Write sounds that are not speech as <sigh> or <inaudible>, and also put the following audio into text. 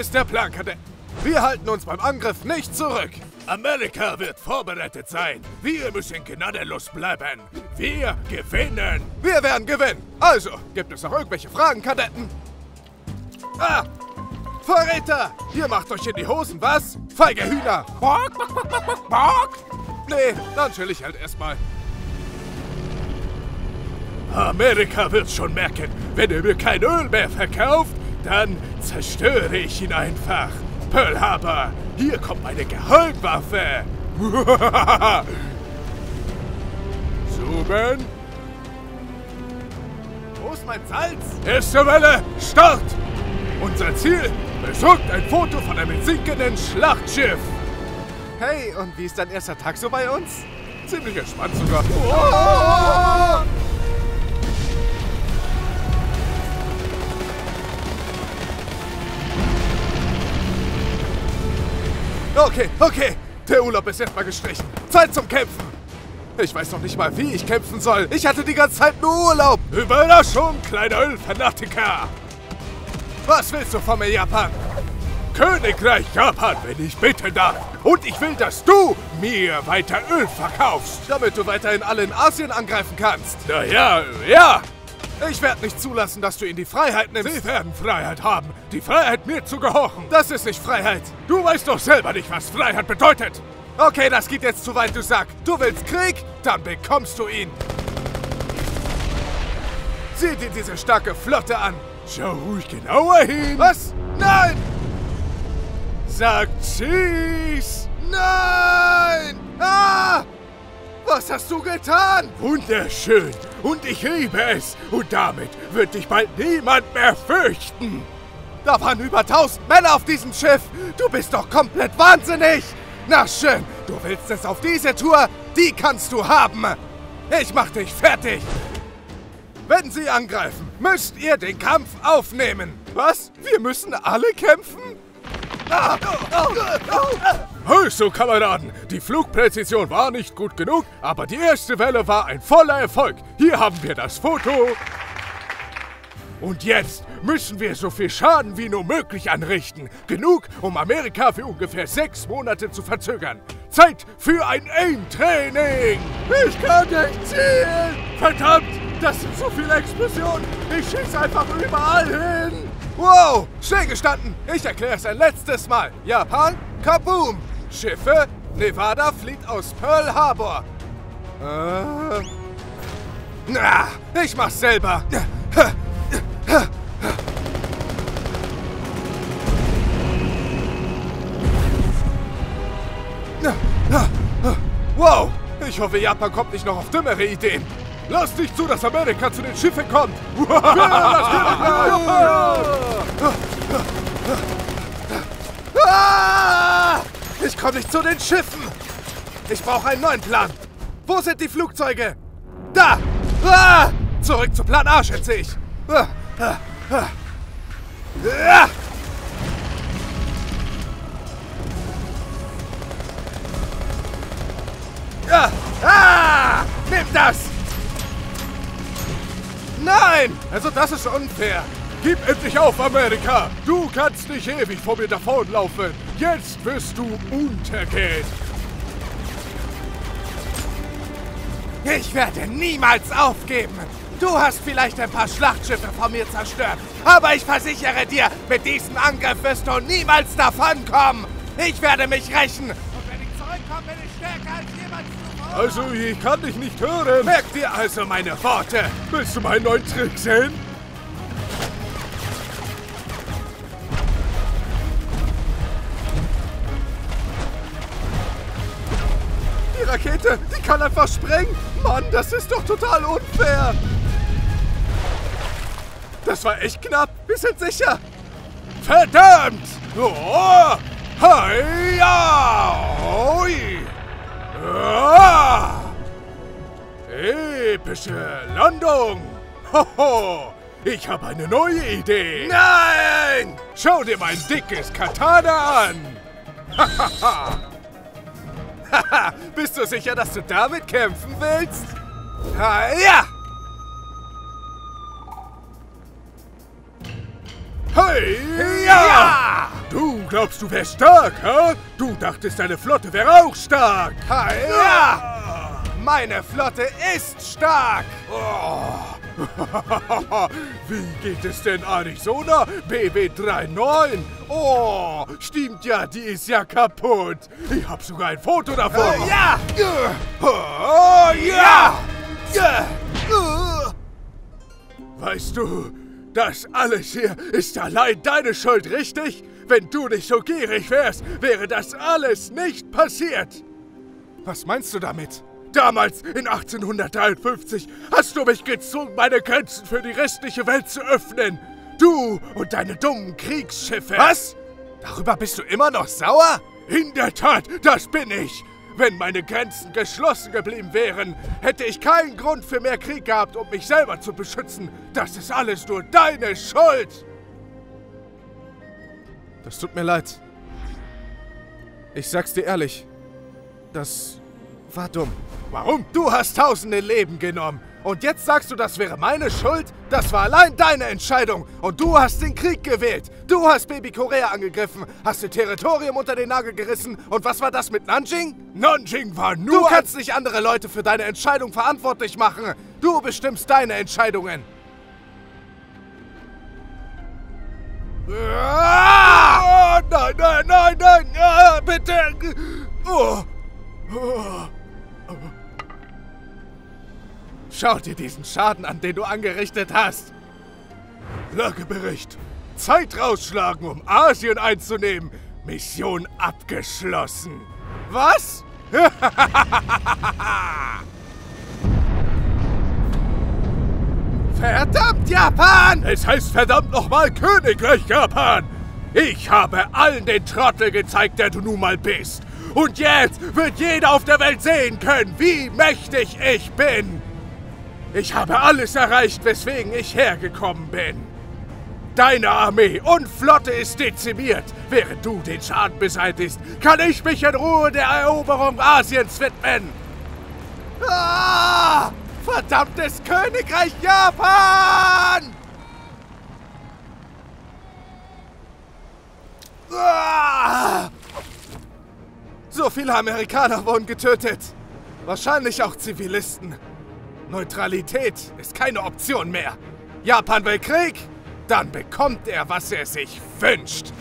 ist der Plan, Kadett. Wir halten uns beim Angriff nicht zurück. Amerika wird vorbereitet sein. Wir müssen gnadenlos bleiben. Wir gewinnen. Wir werden gewinnen. Also, gibt es noch irgendwelche Fragen, Kadetten? Ah! Verräter! Ihr macht euch in die Hosen, was? Feige Hühner! Bock, bock, bock, bock, bock, bock. Nee, dann chill ich halt erstmal. Amerika wird schon merken, wenn er mir kein Öl mehr verkauft, dann zerstöre ich ihn einfach. Pearl Harbor, hier kommt meine Geheimwaffe. <laughs> Zoomen. Wo ist mein Salz? Erste Welle, Start! Unser Ziel, besorgt ein Foto von einem sinkenden Schlachtschiff. Hey, und wie ist dein erster Tag so bei uns? Ziemlich entspannt sogar. Oh! Okay, okay. Der Urlaub ist erstmal gestrichen. Zeit zum Kämpfen. Ich weiß noch nicht mal, wie ich kämpfen soll. Ich hatte die ganze Zeit nur Urlaub. Überraschung, kleiner Ölfanatiker! Was willst du von mir, Japan? Königreich Japan, wenn ich bitten darf. Und ich will, dass du mir weiter Öl verkaufst. Damit du weiterhin alle in Asien angreifen kannst. Na ja, ja. Ich werde nicht zulassen, dass du ihnen die Freiheit nimmst. Sie werden Freiheit haben. Die Freiheit, mir zu gehorchen. Das ist nicht Freiheit. Du weißt doch selber nicht, was Freiheit bedeutet. Okay, das geht jetzt zu weit, du Sack. Du willst Krieg? Dann bekommst du ihn. Sieh dir diese starke Flotte an. Schau ruhig genauer hin. Was? Nein! Sag Tschüss. Nein! Ah! Was hast du getan? Wunderschön. Und ich liebe es. Und damit wird dich bald niemand mehr fürchten. Da waren über tausend Männer auf diesem Schiff. Du bist doch komplett wahnsinnig. Na schön, du willst es auf diese Tour? Die kannst du haben. Ich mach dich fertig. Wenn sie angreifen, müsst ihr den Kampf aufnehmen. Was? Wir müssen alle kämpfen? Ah, Also, Kameraden, die Flugpräzision war nicht gut genug, aber die erste Welle war ein voller Erfolg. Hier haben wir das Foto. Und jetzt müssen wir so viel Schaden wie nur möglich anrichten. Genug, um Amerika für ungefähr sechs Monate zu verzögern. Zeit für ein Aim-Training. Ich kann nicht zielen. Verdammt, das sind so viele Explosionen. Ich schieße einfach überall hin. Wow, stillgestanden. Ich erkläre es ein letztes Mal. Japan, Kaboom. Schiffe, Nevada fliegt aus Pearl Harbor. Äh. Na, ich mach's selber. Wow, ich hoffe, Japan kommt nicht noch auf dümmere Ideen. Lass nicht zu, dass Amerika zu den Schiffen kommt. <laughs> <laughs> Ah! Ich komme nicht zu den Schiffen. Ich brauche einen neuen Plan. Wo sind die Flugzeuge? Da! Ah! Zurück zu Plan A, schätze ich. Ah, ah, ah. Ah! Ah! Ah! Nimm das! Nein! Also das ist unfair. Gib endlich auf, Amerika! Du kannst nicht ewig vor mir davonlaufen. Jetzt wirst du untergehen. Ich werde niemals aufgeben. Du hast vielleicht ein paar Schlachtschiffe von mir zerstört, aber ich versichere dir, mit diesem Angriff wirst du niemals davonkommen. Ich werde mich rächen. Und wenn ich zurückkomme, bin ich stärker als jemals zuvor. Also, ich kann dich nicht hören. Merk dir also meine Worte. Willst du meinen neuen Trick sehen? Rakete, die kann einfach sprengen. Mann, das ist doch total unfair. Das war echt knapp. Wir sind sicher. Verdammt! Oh! Heia! Hui! Ah! Epische Landung! Hoho! Ich habe eine neue Idee! Nein! Schau dir mein dickes Katana an! Haha, <laughs> bist du sicher, dass du damit kämpfen willst? Ha, ja! Hey! Ja! Du glaubst, du wärst stark, hä? Du dachtest, deine Flotte wäre auch stark. Ja! Meine Flotte ist stark! Oh. <laughs> Wie geht es denn Arizona BB39? Oh, stimmt ja, die ist ja kaputt. Ich habe sogar ein Foto davon. Äh, ja! Oh, ja! ja! Weißt du, das alles hier ist allein deine Schuld, richtig? Wenn du nicht so gierig wärst, wäre das alles nicht passiert. Was meinst du damit? Damals, in 1853, hast du mich gezwungen, meine Grenzen für die restliche Welt zu öffnen. Du und deine dummen Kriegsschiffe. Was? Darüber bist du immer noch sauer? In der Tat, das bin ich. Wenn meine Grenzen geschlossen geblieben wären, hätte ich keinen Grund für mehr Krieg gehabt, um mich selber zu beschützen. Das ist alles nur deine Schuld. Das tut mir leid. Ich sag's dir ehrlich. Das war dumm. Warum? Du hast tausende Leben genommen. Und jetzt sagst du, das wäre meine Schuld? Das war allein deine Entscheidung. Und du hast den Krieg gewählt. Du hast Baby Korea angegriffen, hast ihr Territorium unter den Nagel gerissen. Und was war das mit Nanjing? Nanjing war nur... Du kannst nicht andere Leute für deine Entscheidung verantwortlich machen. Du bestimmst deine Entscheidungen. Ah! Oh, nein, nein, nein, nein! Ah, bitte! Oh. Oh. Schau dir diesen Schaden an, den du angerichtet hast. Lagebericht. Zeit rausschlagen, um Asien einzunehmen. Mission abgeschlossen. Was? <laughs> verdammt, Japan! Es heißt verdammt nochmal Königreich Japan. Ich habe allen den Trottel gezeigt, der du nun mal bist. Und jetzt wird jeder auf der Welt sehen können, wie mächtig ich bin. Ich habe alles erreicht, weswegen ich hergekommen bin. Deine Armee und Flotte ist dezimiert. Während du den Schaden beseitigst, kann ich mich in Ruhe der Eroberung Asiens widmen. Ah! Verdammtes Königreich Japan! Ah! So viele Amerikaner wurden getötet. Wahrscheinlich auch Zivilisten. Neutralität ist keine Option mehr. Japan will Krieg? Dann bekommt er, was er sich wünscht.